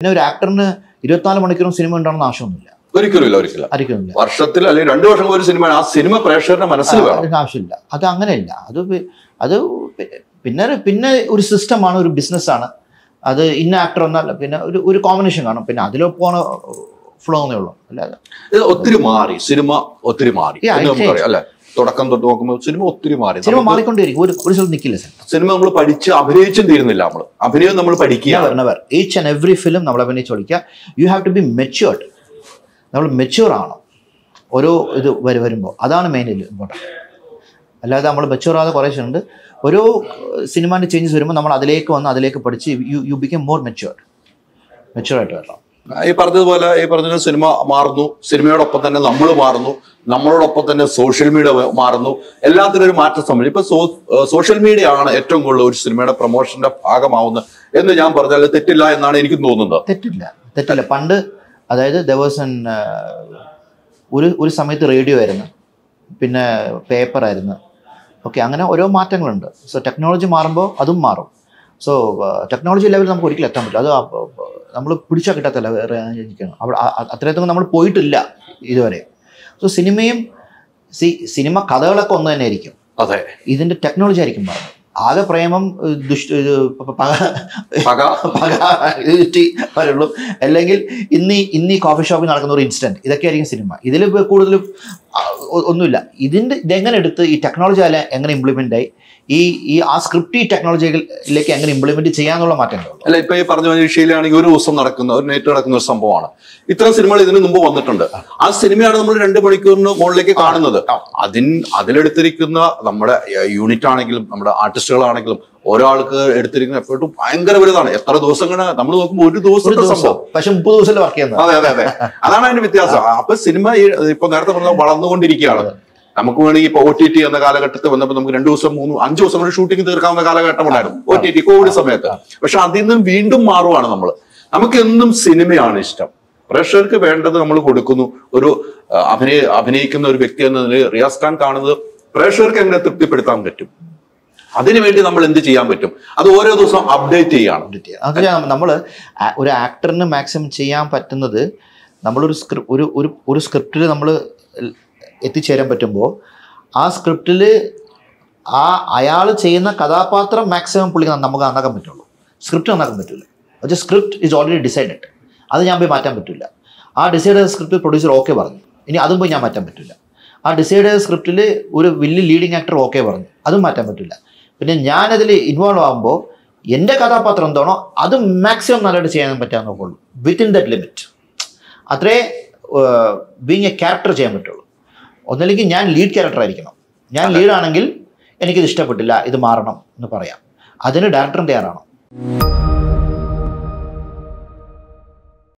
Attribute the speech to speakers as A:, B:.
A: പിന്നെ ഒരു ആക്ടറിന് ഇരുപത്തിനാല് മണിക്കൂറും സിനിമ ഉണ്ടാവണമെന്ന് ആവശ്യമൊന്നുമില്ല.
B: ഒരിക്കലും വർഷത്തിൽ അല്ലെങ്കിൽ രണ്ടു വർഷം ഒരു സിനിമ ആ സിനിമ പ്രേക്ഷകരുടെ മനസ്സിൽ
A: ആവശ്യമില്ല. അത് അങ്ങനെയല്ല. അത് അത് പിന്നെ പിന്നെ ഒരു സിസ്റ്റമാണ് ഒരു ബിസിനസ്സാണ് അത് ഇന്ന ആക്ടർ ഒന്നല്ല പിന്നെ ഒരു ഒരു കോമ്പിനേഷൻ കാണും. പിന്നെ അതിൽ പോണ ഫ്ലോ എന്നേ ഉള്ളൂ. അല്ലാതെ
B: ഒത്തിരി മാറി. സിനിമ ഒത്തിരി മാറി. അല്ലെ? തുടക്കം തൊട്ട് നോക്കുമ്പോൾ സിനിമ ഒത്തിരി മാറി.
A: സിനിമ മാറിക്കൊണ്ടിരിക്കും ഒരു ഒരു സ്ഥലത്ത് നിൽക്കില്ല സാർ
B: സിനിമ നമ്മൾ പഠിച്ച് അഭിനയിച്ചും തീരുന്നില്ല നമ്മൾ. അഭിനയം നമ്മൾ
A: പഠിക്കുക. ഈച്ച് ആൻഡ് എവറി ഫിലിം നമ്മൾ അഭിനയിച്ച് പഠിക്കുക. You have to be matured നമ്മൾ മെച്യൂർ ആണോ ഓരോ ഇത് വരും വരുമ്പോൾ. അതാണ് മെയിൻ ഇമ്പോർട്ടന്റ് അല്ലാതെ നമ്മൾ മെച്യൂർ ആകാതെ കുറേ ഉണ്ട് ഓരോ സിനിമാന്റെ ചേഞ്ചസ് വരുമ്പോൾ നമ്മൾ അതിലേക്ക് വന്ന് അതിലേക്ക് പഠിച്ച് you you become more matured mature ആയിട്ട് വരണം.
B: ഈ പറഞ്ഞതുപോലെ ഈ പറഞ്ഞ സിനിമ മാറുന്നു. സിനിമയോടൊപ്പം തന്നെ നമ്മൾ മാറുന്നു. നമ്മളോടൊപ്പം തന്നെ സോഷ്യൽ മീഡിയ മാറുന്നു. എല്ലാത്തിനും ഒരു മാറ്റം സംഭവിച്ചു. ഇപ്പൊ സോഷ്യൽ മീഡിയ ആണ് ഏറ്റവും കൂടുതൽ ഒരു സിനിമയുടെ പ്രൊമോഷന്റെ ഭാഗമാവുന്നത് എന്ന് ഞാൻ പറഞ്ഞാൽ തെറ്റില്ല എന്നാണ് എനിക്ക് തോന്നുന്നത്.
A: തെറ്റില്ല. തെറ്റില്ല. പണ്ട് അതായത് ദിവസം ഒരു ഒരു സമയത്ത് റേഡിയോ ആയിരുന്നു. പിന്നെ പേപ്പർ ആയിരുന്നു. ഓക്കെ അങ്ങനെ ഓരോ മാറ്റങ്ങളുണ്ട്. സോ ടെക്നോളജി മാറുമ്പോൾ അതും മാറും. സോ ടെക്നോളജി ലെവലിൽ നമുക്ക് ഒരിക്കലും എത്താൻ പറ്റില്ല. അത് നമ്മൾ പിടിച്ചാൽ കിട്ടാത്തല്ല വേറെ അവിടെ അ- അ- നമ്മൾ പോയിട്ടില്ല ഇതുവരെ. സോ സിനിമയും സി സിനിമ കഥകളൊക്കെ ഒന്ന് തന്നെ ആയിരിക്കും.
B: അതെ.
A: ഇതിന്റെ ടെക്നോളജി ആയിരിക്കും പറഞ്ഞത്. ആകെ പ്രേമം ദുഷ്ട ഇത് പ- പക
B: പക.
A: പക ഇട്ടി വരുള്ളൂ. അല്ലെങ്കിൽ ഇന്ന് ഇന്ന് ഈ കോഫി ഷോപ്പിൽ നടക്കുന്ന ഒരു ഇൻസിഡന്റ് ഇതൊക്കെ ആയിരിക്കും സിനിമ. ഇതിൽ ഒ- ഒന്നുമില്ല. ഇതിന്റെ ഇതെങ്ങനെ എടുത്ത് ഈ ടെക്നോളജി അല്ല എങ്ങനെ ഇംപ്ലിമെന്റ് ആയി? ഈ ഈ ആ സ്ക്രിപ്റ്റ് ഈ ടെക്നോളജിയിലേക്ക് എങ്ങനെ ഇംപ്ലിമെന്റ് ചെയ്യാന്നുള്ള മാറ്റങ്ങൾ
B: അല്ല ഇപ്പൊ ഈ പറഞ്ഞ വിഷയിലാണെങ്കിൽ ഒരു ദിവസം നടക്കുന്ന ഒരു നേറ്റ് നടക്കുന്ന ഒരു സംഭവമാണ്. ഇത്തരം സിനിമകൾ ഇതിനു മുമ്പ് വന്നിട്ടുണ്ട്. ആ സിനിമയാണ് നമ്മൾ രണ്ട് മണിക്കൂറിന് മുകളിലേക്ക് കാണുന്നത്. അതിൻ അതിലെടുത്തിരിക്കുന്ന നമ്മുടെ യൂണിറ്റ് ആണെങ്കിലും നമ്മുടെ ആർട്ടിസ്റ്റുകളാണെങ്കിലും ഒരാൾക്ക് എടുത്തിരിക്കുന്ന എഫേർട്ട് ഭയങ്കര വലുതാണ്. എത്ര ദിവസം ദിവസങ്ങൾ നമ്മൾ നോക്കുമ്പോൾ ഒരു ദിവസത്തെ
A: ദിവസം.
B: സംഭവം.
A: പക്ഷെ മുപ്പത് ദിവസം വർക്ക് ചെയ്യുന്നത്
B: അതെ അതെ അതെ. അതാണ് അതിന്റെ വ്യത്യാസം. അപ്പൊ സിനിമ ഇപ്പൊ നേരത്തെ പറഞ്ഞ വളർന്നുകൊണ്ടിരിക്കുകയാണ്. നമുക്ക് വേണമെങ്കിൽ ഇപ്പൊ ഒ ടി ടി എന്ന കാലഘട്ടത്തിൽ വന്നപ്പോൾ നമുക്ക് രണ്ടു ദിവസം മൂന്ന് അഞ്ചു ദിവസം കൊണ്ട് ഷൂട്ടിംഗ് തീർക്കാവുന്ന കാലഘട്ടം ഉണ്ടായിരുന്നു. ഒ ടി ടി കോവിഡ് സമയത്ത്. പക്ഷെ അതിൽ നിന്നും വീണ്ടും മാറുവാണ് നമ്മൾ നമുക്ക് എന്നും സിനിമയാണ് ഇഷ്ടം. പ്രേക്ഷകർക്ക് വേണ്ടത് നമ്മൾ കൊടുക്കുന്നു. ഒരു അഭിനയ അഭിനയിക്കുന്ന ഒരു വ്യക്തി എന്ന നിലയിൽ റിയാസ് ഖാൻ കാണുന്നത് പ്രേക്ഷകർക്ക് എങ്ങനെ തൃപ്തിപ്പെടുത്താൻ പറ്റും? അതിനുവേണ്ടി നമ്മൾ എന്ത് ചെയ്യാൻ പറ്റും? അത് ഓരോ ദിവസം അപ്ഡേറ്റ് ചെയ്യാണ്.
A: അത് നമ്മൾ ഒരു ആക്ടറിന് മാക്സിമം ചെയ്യാൻ പറ്റുന്നത് നമ്മളൊരു സ്ക്രിപ്റ്റ് ഒരു ഒരു ഒരു സ്ക്രിപ്റ്റിൽ നമ്മൾ എത്തിച്ചേരാൻ പറ്റുമ്പോൾ ആ സ്ക്രിപ്റ്റിൽ ആ അയാൾ ചെയ്യുന്ന കഥാപാത്രം മാക്സിമം പുള്ളി നമുക്ക് നന്നാക്കാൻ പറ്റുള്ളൂ. സ്ക്രിപ്റ്റ് നന്നാക്കാൻ പറ്റില്ല പക്ഷേ സ്ക്രിപ്റ്റ് ഈസ് ഓൾറെഡി ഡിസൈഡഡ് അത് ഞാൻ പോയി മാറ്റാൻ പറ്റില്ല ആ ഡിസൈഡ് ചെയ്ത സ്ക്രിപ്റ്റ് പ്രൊഡ്യൂസർ ഓക്കെ പറഞ്ഞു. ഇനി അതും പോയി ഞാൻ മാറ്റാൻ പറ്റില്ല ആ ഡിസൈഡ് ചെയ്ത സ്ക്രിപ്റ്റിൽ ഒരു വലിയ ലീഡിങ് ആക്ടർ ഓക്കെ പറഞ്ഞു. അതും മാറ്റാൻ പറ്റില്ല പിന്നെ ഞാനതിൽ ഇൻവോൾവ് ആകുമ്പോൾ എന്റെ കഥാപാത്രം എന്താണോ അത് മാക്സിമം നല്ലതായിട്ട് ചെയ്യാൻ പറ്റാൻ നോക്കുള്ളൂ. വിത്തിൻ ദറ്റ് ലിമിറ്റ് അത്രേ ബീങ് എ ക്യാരക്ടർ ചെയ്യാൻ പറ്റുള്ളൂ. ഒന്നല്ലെങ്കിൽ ഞാൻ ലീഡ് ക്യാരക്ടർ ആയിരിക്കണം. ഞാൻ ലീഡാണെങ്കിൽ എനിക്കിത് ഇഷ്ടപ്പെട്ടില്ല ഇത് മാറണം എന്ന് പറയാം. അതിന് ഡയറക്ടറും തയ്യാറാണ്